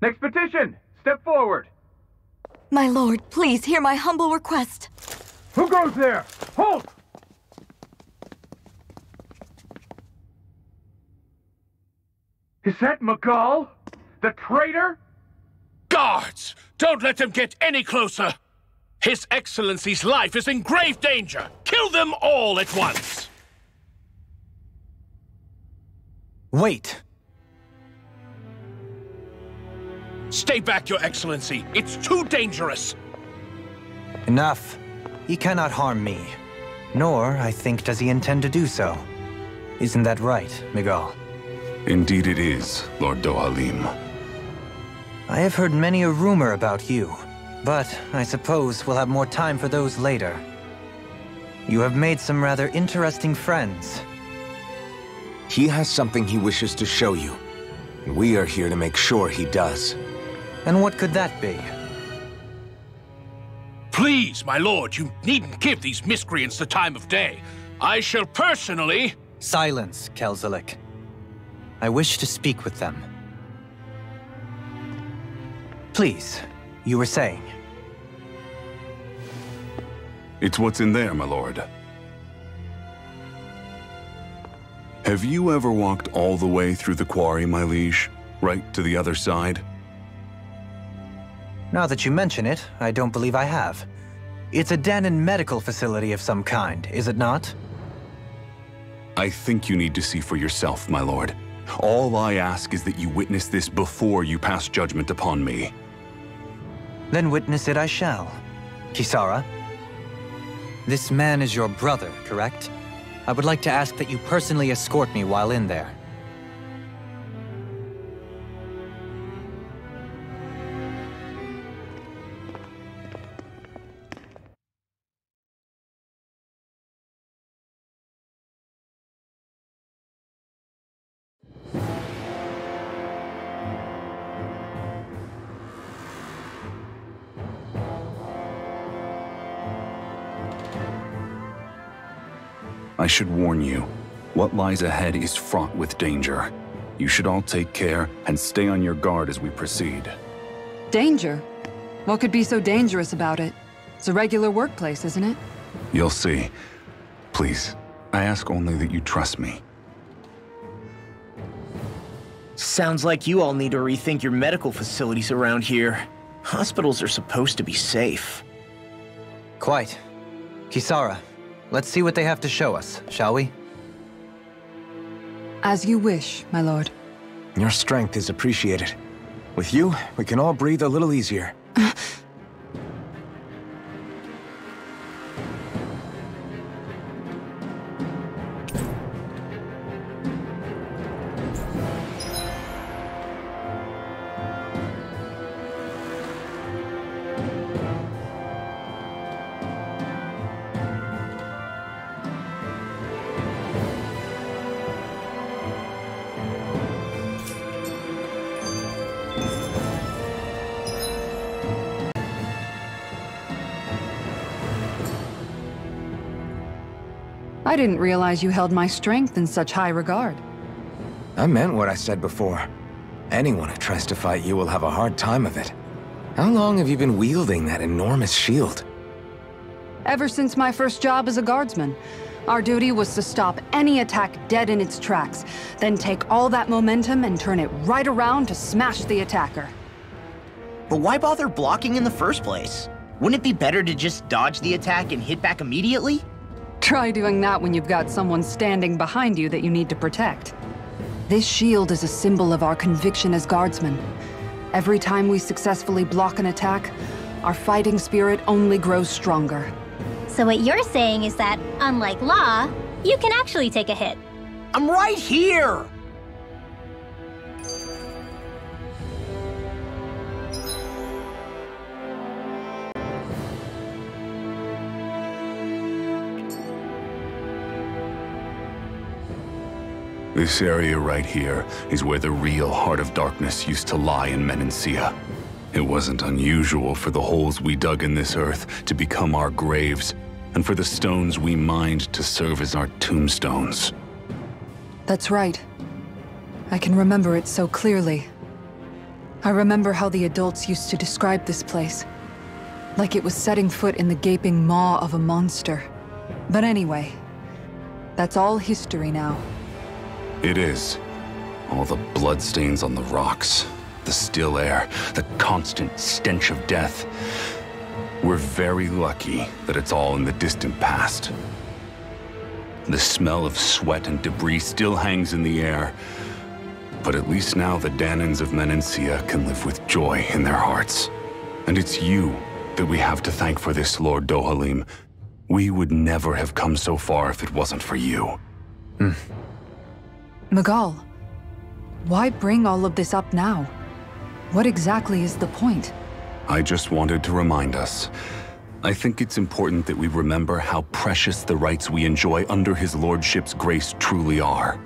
Next petition! Step forward! My lord, please hear my humble request. Who goes there? Halt! Is that Miguel? The traitor? Guards! Don't let them get any closer! His Excellency's life is in grave danger! Kill them all at once! Wait! Stay back, Your Excellency! It's too dangerous! Enough. He cannot harm me. Nor, I think, does he intend to do so. Isn't that right, Miguel? Indeed it is, Lord Dohalim. I have heard many a rumor about you, but I suppose we'll have more time for those later. You have made some rather interesting friends. He has something he wishes to show you. and We are here to make sure he does. And what could that be? Please, my lord, you needn't give these miscreants the time of day. I shall personally... Silence, Kelzelik. I wish to speak with them. Please, you were saying. It's what's in there, my lord. Have you ever walked all the way through the quarry, my liege? Right to the other side? Now that you mention it, I don't believe I have. It's a Dahnan medical facility of some kind, is it not? I think you need to see for yourself, my lord. All I ask is that you witness this before you pass judgment upon me. Then witness it I shall. Kisara? This man is your brother, correct? I would like to ask that you personally escort me while in there. Should warn you, what lies ahead is fraught with danger. You should all take care and stay on your guard as we proceed. Danger? What could be so dangerous about it? It's a regular workplace, isn't it? You'll see. Please, I ask only that you trust me. Sounds like you all need to rethink your medical facilities around here. Hospitals are supposed to be safe. Quite. Kisara, let's see what they have to show us, shall we? As you wish, my lord. Your strength is appreciated. With you, we can all breathe a little easier. didn't realize you held my strength in such high regard. I meant what I said before. Anyone who tries to fight you will have a hard time of it. How long have you been wielding that enormous shield? Ever since my first job as a guardsman, our duty was to stop any attack dead in its tracks, then take all that momentum and turn it right around to smash the attacker. But why bother blocking in the first place? Wouldn't it be better to just dodge the attack and hit back immediately? Try doing that when you've got someone standing behind you that you need to protect. This shield is a symbol of our conviction as guardsmen. Every time we successfully block an attack, our fighting spirit only grows stronger. So what you're saying is that, unlike Law, you can actually take a hit. I'm right here! This area right here is where the real Heart of Darkness used to lie in Menancia. It wasn't unusual for the holes we dug in this earth to become our graves, and for the stones we mined to serve as our tombstones. That's right. I can remember it so clearly. I remember how the adults used to describe this place. Like it was setting foot in the gaping maw of a monster. But anyway, that's all history now. It is. All the bloodstains on the rocks, the still air, the constant stench of death. We're very lucky that it's all in the distant past. The smell of sweat and debris still hangs in the air. But at least now the Dahnans of Menancia can live with joy in their hearts. And it's you that we have to thank for this, Lord Dohalim. We would never have come so far if it wasn't for you. Hmm. Miguel, why bring all of this up now? What exactly is the point? I just wanted to remind us. I think it's important that we remember how precious the rights we enjoy under his lordship's grace truly are.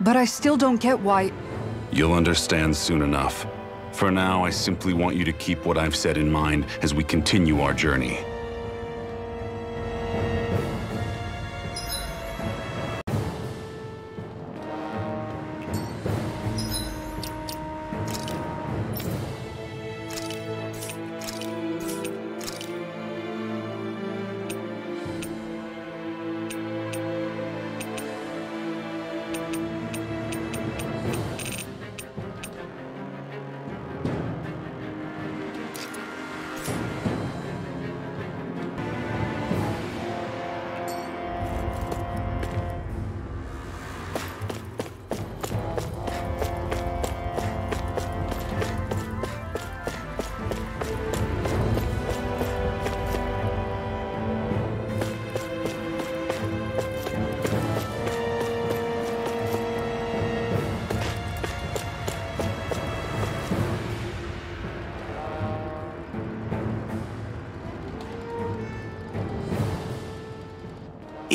But I still don't get why... You'll understand soon enough. For now, I simply want you to keep what I've said in mind as we continue our journey.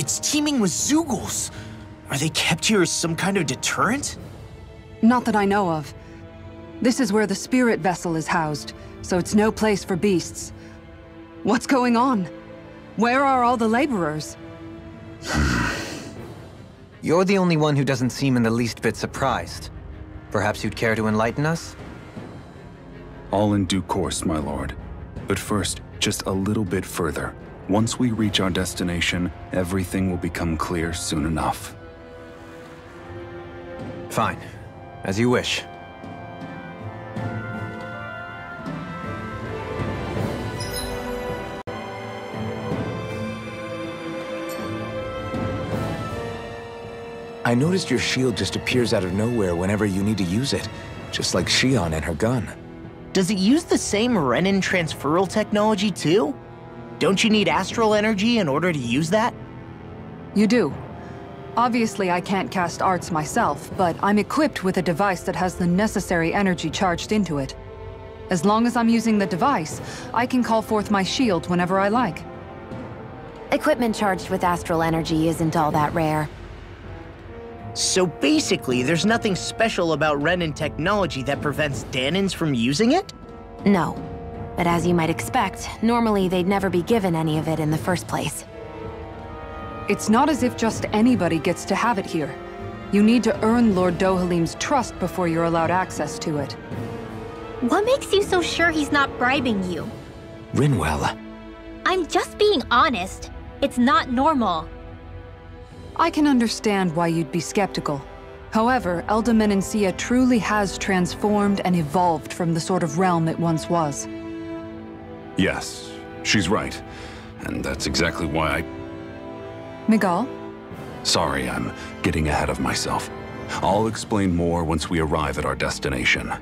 It's teeming with Zeugles. Are they kept here as some kind of deterrent? Not that I know of. This is where the spirit vessel is housed, so it's no place for beasts. What's going on? Where are all the laborers? You're the only one who doesn't seem in the least bit surprised. Perhaps you'd care to enlighten us? All in due course, my lord. But first, just a little bit further. Once we reach our destination, everything will become clear soon enough. Fine. As you wish. I noticed your shield just appears out of nowhere whenever you need to use it, just like Shionne and her gun. Does it use the same Renan transferal technology too? Don't you need astral energy in order to use that? You do. Obviously, I can't cast arts myself, but I'm equipped with a device that has the necessary energy charged into it. As long as I'm using the device, I can call forth my shield whenever I like. Equipment charged with astral energy isn't all that rare. So basically, there's nothing special about Renan technology that prevents Dahnans from using it? No. But as you might expect, normally they'd never be given any of it in the first place. It's not as if just anybody gets to have it here. You need to earn Lord Dohalim's trust before you're allowed access to it. What makes you so sure he's not bribing you? Rinwell. I'm just being honest. It's not normal. I can understand why you'd be skeptical. However, Elde Menancia truly has transformed and evolved from the sort of realm it once was. Yes, she's right. And that's exactly why I... Miguel? Sorry, I'm getting ahead of myself. I'll explain more once we arrive at our destination.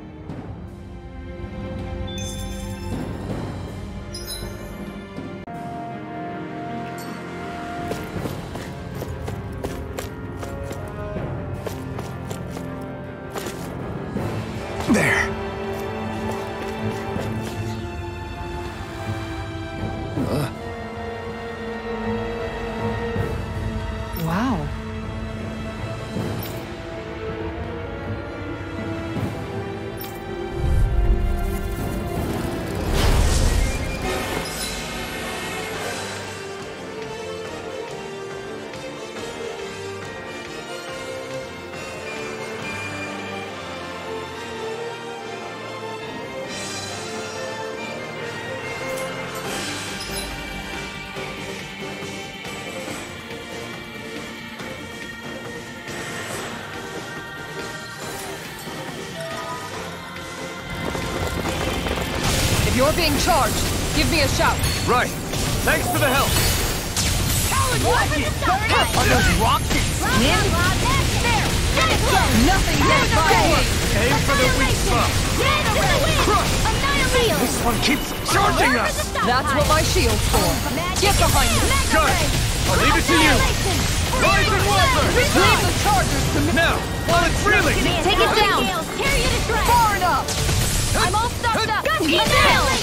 If you're being charged, give me a shout. Right. Thanks for the help. Are those rocks that? Nothing gets. Aim for the weak spot. This one keeps charging us. That's what my shield's for. Get behind me. Got it. I'll leave it to you. Rise and Wyvern. Leave the chargers to me. Now, while it's reeling. Take it down! Carry you to shreds. Far enough. I'm all stuffed up.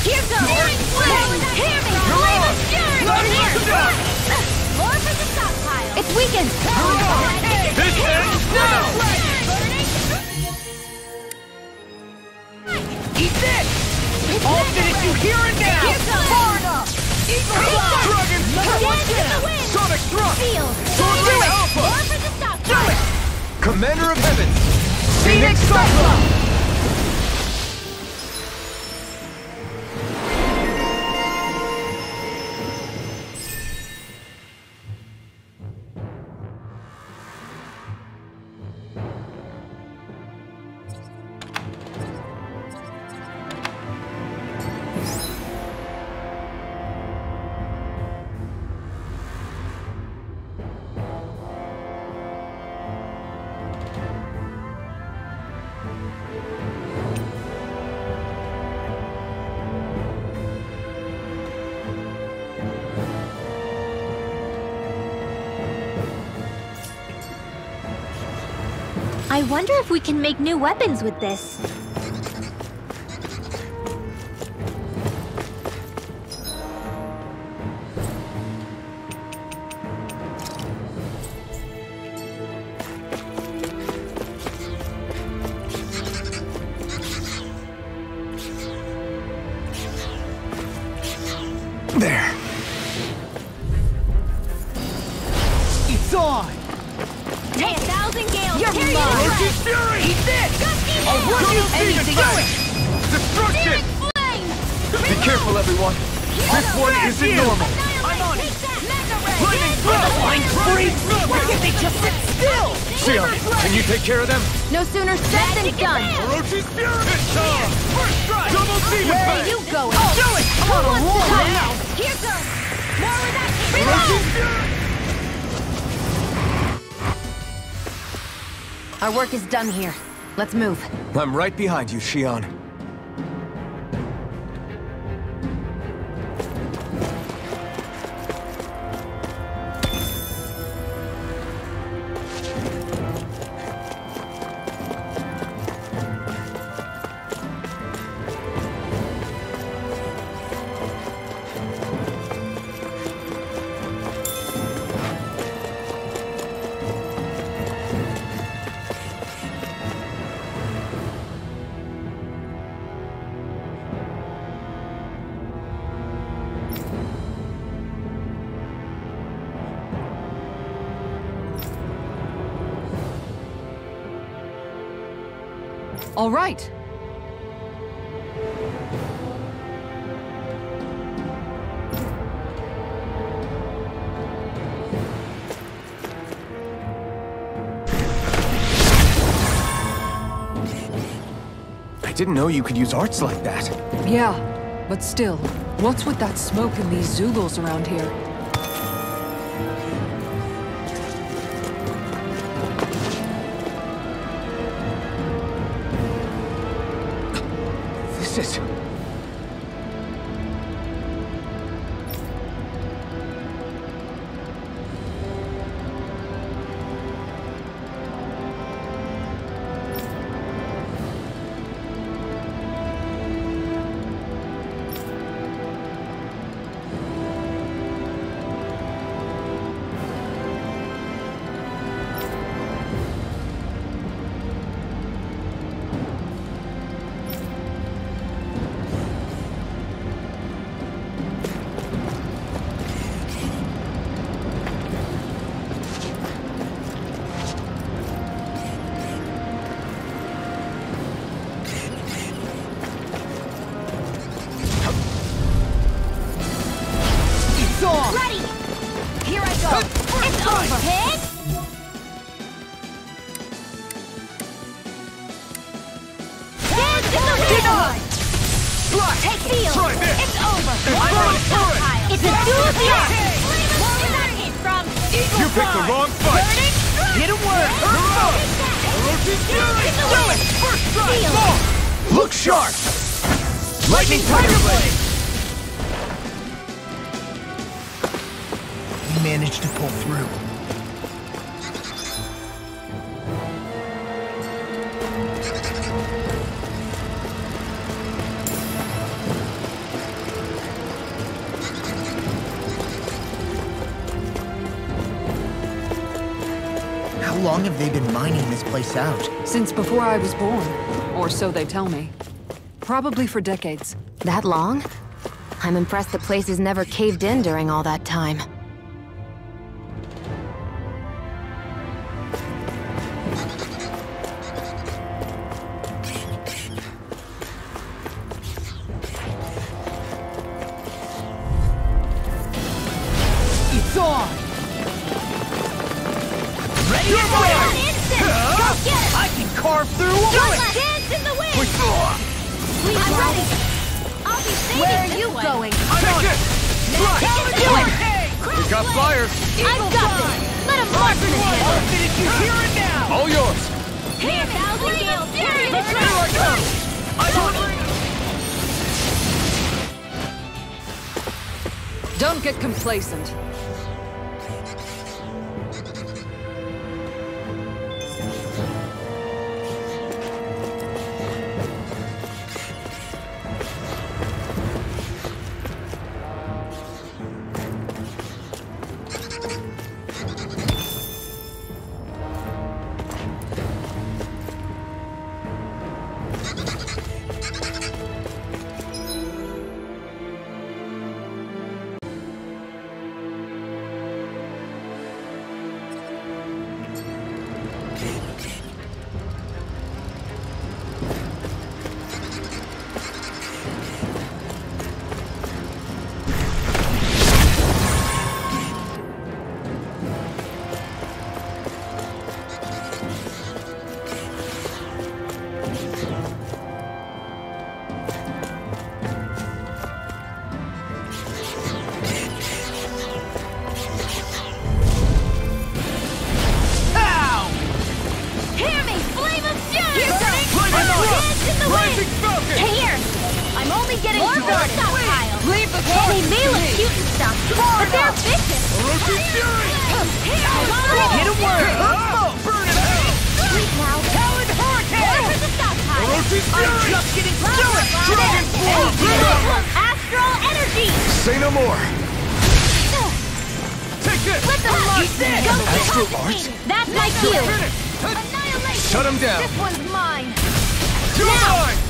Here goes. Searing flame. Hear me. Flame of fury. Let it Here. look down. More for the stockpile. It's weakened! This ends now. Eat this. I'll finish you here and now. Far enough. Eagle Fly. Dragon. Dance in the wind. Sonic thrust. Field. Sword Ray Alpha. More for the stockpile. Commander of Heavens. Phoenix Cyclone. Wonder if we can make new weapons with this. Is done here. Let's move. I'm right behind you, Shionne. Didn't know you could use arts like that. Yeah, but still, what's with that smoke and these Zeugles around here? This is... mining this place out. Since before I was born. Or so they tell me. Probably for decades. That long? I'm impressed the place has never caved in during all that time. only getting More started. Leave the court. They may look cute and stuff, but they're vicious. Orochi Fury! Hit a word. Burn it out. Sweet now. Talon Hurricane! Orochi Fury! I'm just getting Do! Dragon Blow! Astral Energy! Say no more. Take this! Let them lock this! Astral Art? That's my cue. Annihilation! Shut him down. This one's mine. Now. mine!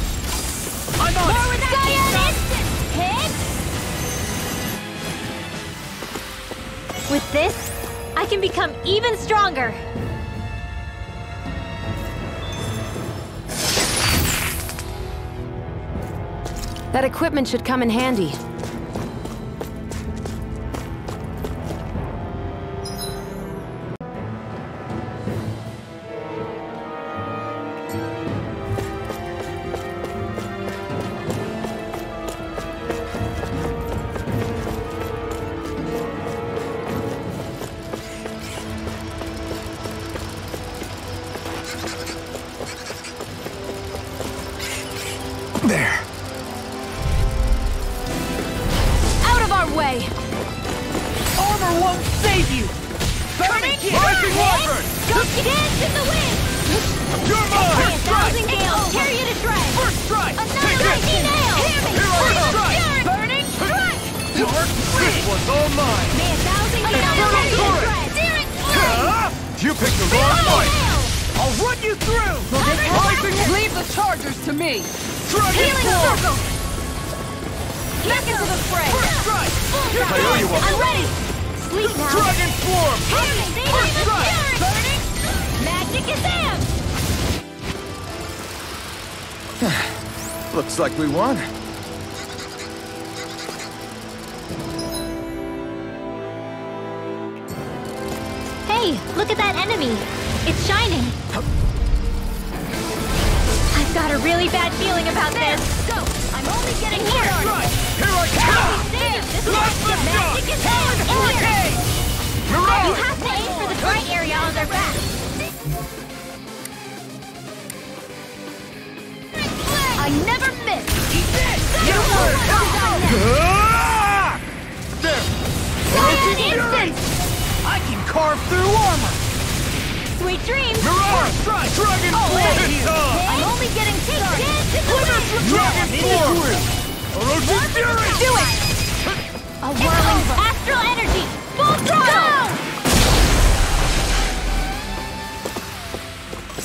With this, I can become even stronger! That equipment should come in handy. Looks like we won.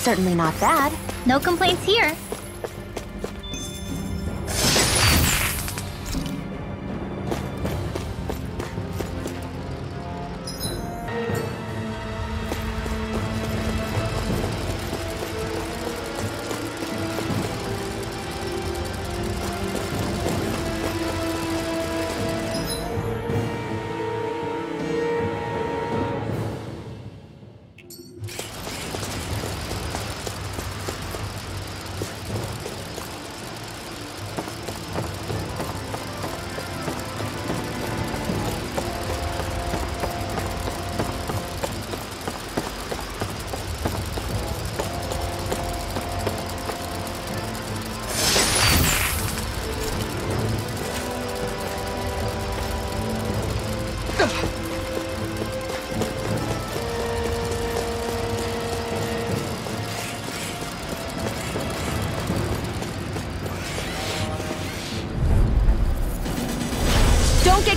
Certainly not bad. No complaints here.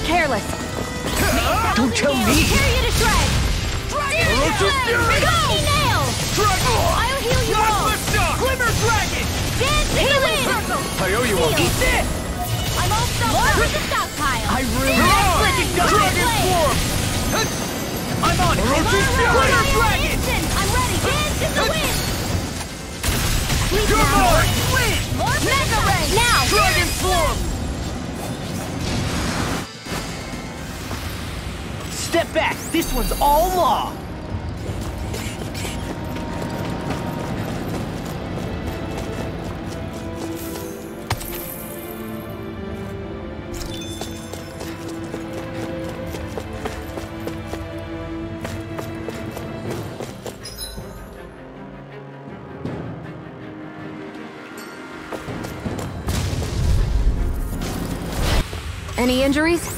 careless. Don't tell me! Tear you to shreds! Dragon Nail! Go! Nail! Struggle! I'll heal you all! Glimmer Dragon! Dance in the wind! I owe you one. Eat this! I'm all stockpiled with the stockpile! I really... Dragon Form! I'm on it! Glimmer Dragon! I'm ready! Dance in the wind! Good boy! Win! Mega Ray! Now! Dragon Form! Step back. This one's all law. Any injuries?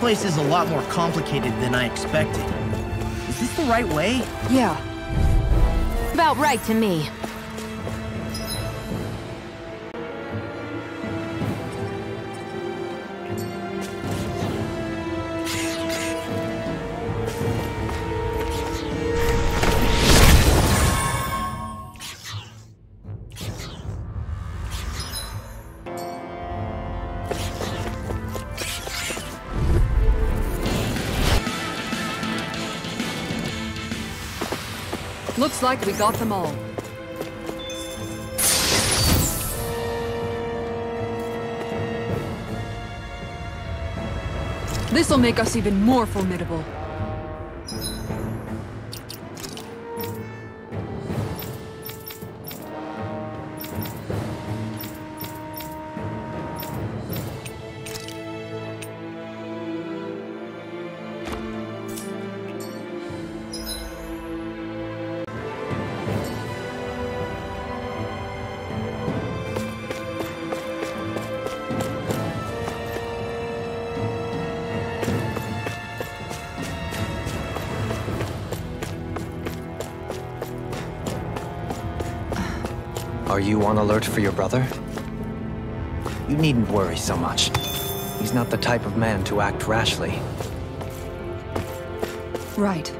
place is a lot more complicated than I expected. Is this the right way? Yeah. About right to me. Looks like we got them all. This'll make us even more formidable. Are you on alert for your brother? You needn't worry so much. He's not the type of man to act rashly. Right.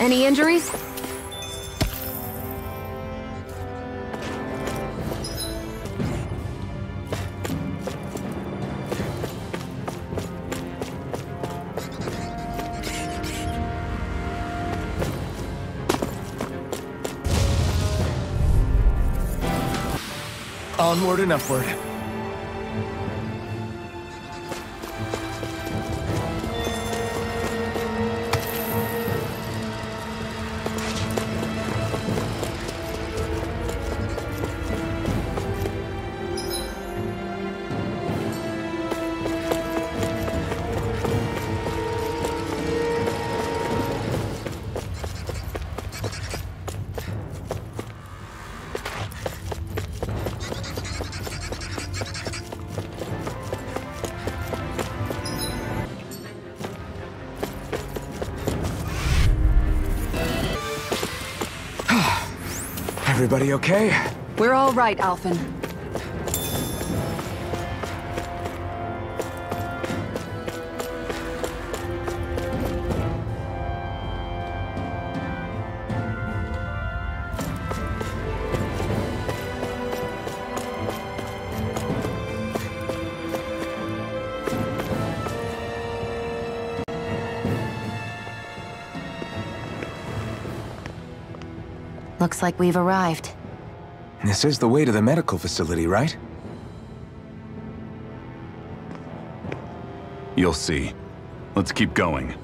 Any injuries? Onward and upward. Everybody okay? We're all right, Alphen. Like we've arrived. This is the way to the medical facility, right? You'll see. Let's keep going.